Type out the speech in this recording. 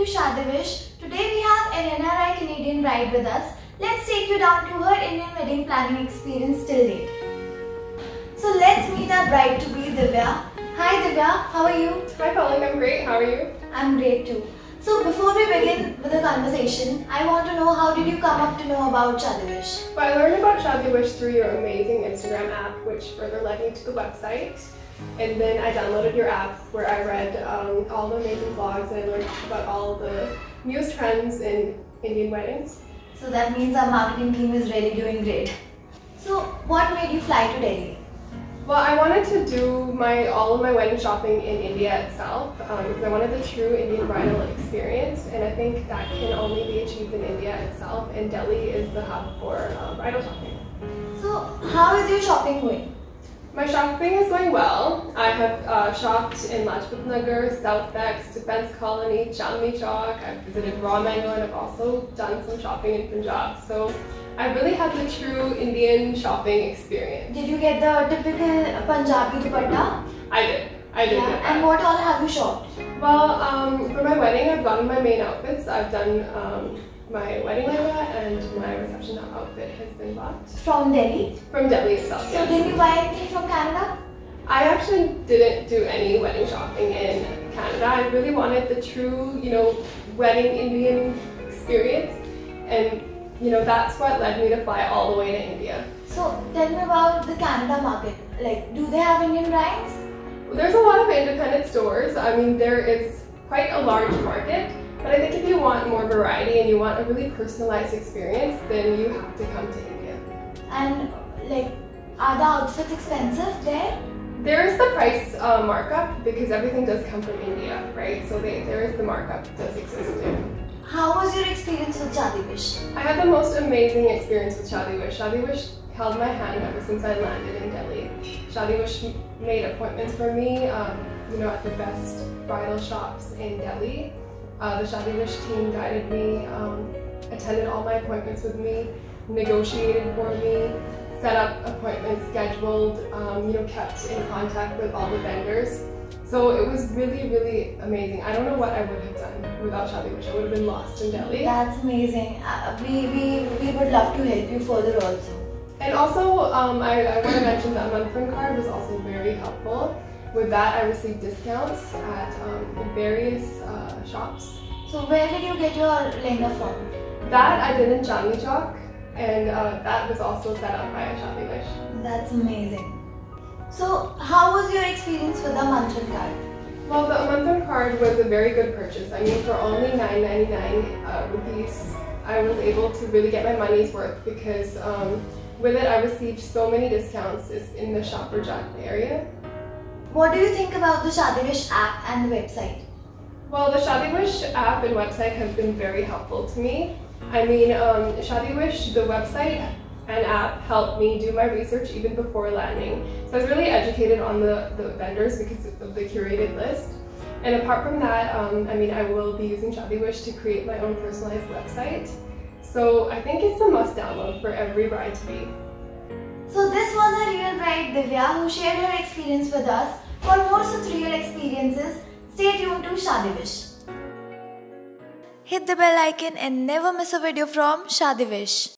to ShaadiWish. Today we have an NRI Canadian bride with us. Let's take you down to her Indian wedding planning experience till date. So let's meet our bride to be Divya. Hi Divya, how are you? Hi Pauline, I'm great. How are you? I'm great too. So before we begin with the conversation, I want to know how did you come up to know about Shadivish? Well, I learned about Shaadi Wish through your amazing Instagram app, which further led me to the website. And then I downloaded your app where I read um, all the amazing blogs and I learned about all the newest trends in Indian weddings. So that means our marketing team is really doing great. So what made you fly to Delhi? Well, I wanted to do my all of my wedding shopping in India itself um, because I wanted the true Indian bridal experience, and I think that can only be achieved in India itself. And Delhi is the hub for uh, bridal shopping. So how is your shopping going? My shopping is going well. I have uh, shopped in Lajpat Nagar, South Ex, Defense Colony, Chandni Chowk. I've visited Raw Mango and I've also done some shopping in Punjab. So I really had the true Indian shopping experience. Did you get the typical Punjabi dupatta? I did. I did. Yeah. And what all have you shopped? Well, um, for my wedding, I've gotten my main outfits. I've done um, my wedding lehenga and my reception outfit has been bought From Delhi. from Delhi itself. So yes. did you buy anything from Canada? I actually didn't do any wedding shopping in Canada. I really wanted the true, you know, wedding Indian experience, and you know that's what led me to fly all the way to India. So tell me about the Canada market. Like, do they have Indian brides? There's a lot of independent stores. I mean, there is quite a large market, but I think if you want more variety and you want a really personalized experience, then you have to come to India. And like, are the outfits expensive there? There is the price uh, markup because everything does come from India, right? So they, there is the markup does exist there. How was your experience with Shaadi Wish? I had the most amazing experience with Shaadi Wish. Shaadi Wish held my hand ever since I landed in Delhi. Shaadi Wish made appointments for me, um, you know, at the best bridal shops in Delhi. Uh, the Shaadi Wish team guided me, um, attended all my appointments with me, negotiated for me, set up appointments, scheduled, um, you know, kept in contact with all the vendors. So it was really, really amazing. I don't know what I would have done without Shaadi Wish. I would have been lost in Delhi. That's amazing. Uh, we, we, we would love to help you further also. And also, um, I, I want to mention that Amantran card was also very helpful. With that, I received discounts at um, various uh, shops. So where did you get your lehenga from? That I did in Chandni Chowk, and uh, that was also set up by Shaadi Wish. That's amazing. So how was your experience with the Amantran card? Well, the Amantran card was a very good purchase. I mean, for only $9.99 uh, rupees, I was able to really get my money's worth because um, with it, I received so many discounts in the Shahpur Jat area. What do you think about the ShaadiWish app and the website? Well, the Shaadi Wish app and website have been very helpful to me. I mean, um, Shaadiwish, the website and app helped me do my research even before landing. So I was really educated on the, the vendors because of the curated list. And apart from that, um, I mean, I will be using Shaadi Wish to create my own personalized website. So I think it's a must download for every bride to be. This was a real bride Divya who shared her experience with us. For more such real experiences, stay tuned to ShaadiWish. Hit the bell icon and never miss a video from ShaadiWish.